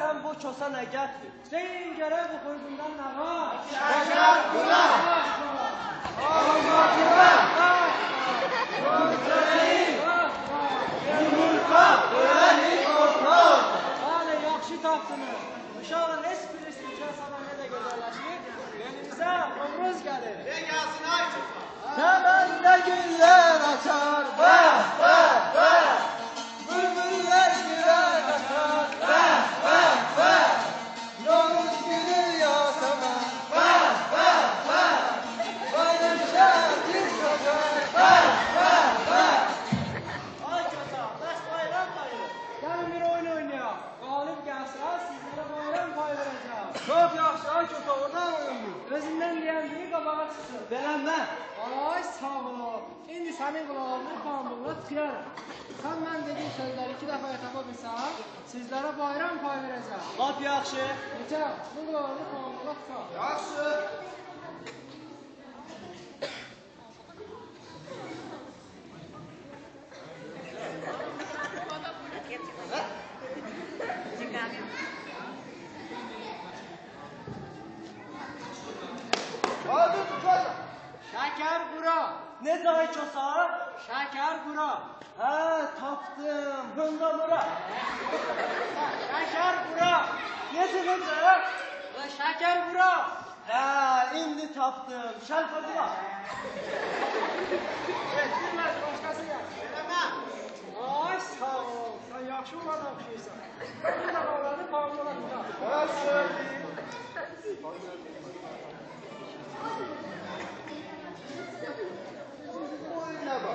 görəsən bu nə gətir? Deyin görək bu xurdundan nə var? Şəkər, bura! Yumurta, öğrenin orta. Hadi yaxşı tapdınız. Uşağın esprisi kəsana nə də gözəlləşir. Önümüzə Novruz gəlir. Ne gelsin ay çıkma. Səməndə güllər açar, ay kasa, oradan oyundur. Özündən deyən biri qabağa çıxsın. Belən mən. Ay sağ ol. İndi sənin qulağını pambıqla tıxıyaram. Sən mən dediğin sözləri iki dəfə yataba bilsən, sizlərə bayram pay verəcəm. Lap yaxşı. Necə? Bu qulağını pambıqla tıxa. Yaxşı. Bura. Hə, tapdım. Hında bura. Şəkər bura. Necə? Və şəkər bura. Hə, indi tapdım. Şərfə bura. Bilməz başqası gəl. Veremem. Ay sağ ol. Sən yaxşı olan oxuyursan. Bu qulağını 来来。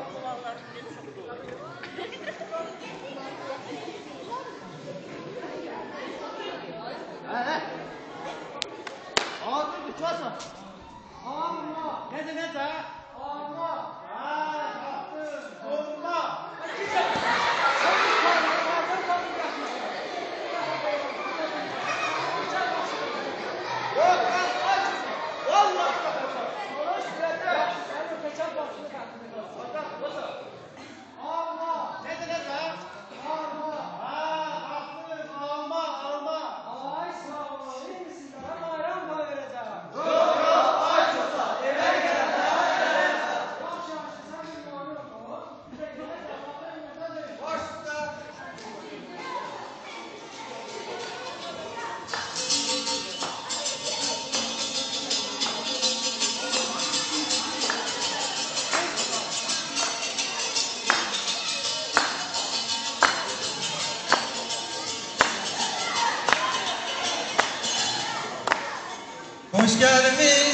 哎哎，好，给你抓上。好，妈妈，开始开始。Hoş geldiniz.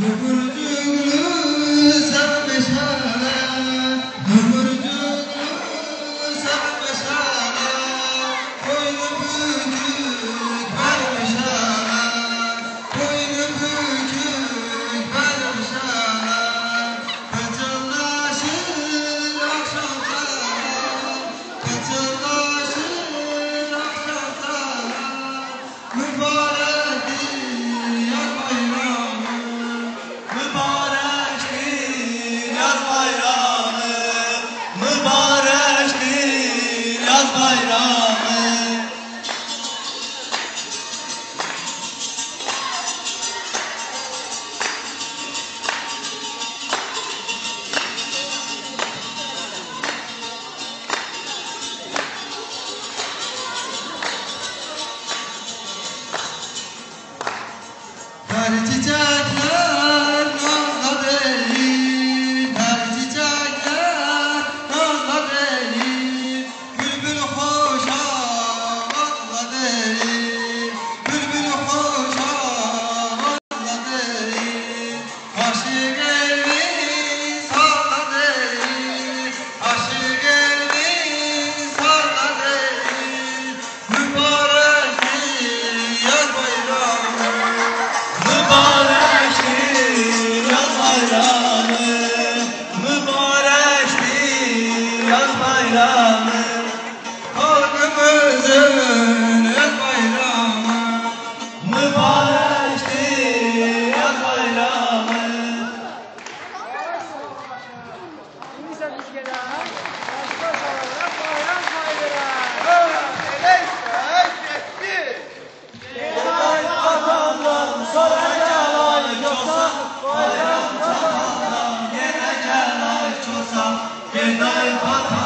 You İndi ise biz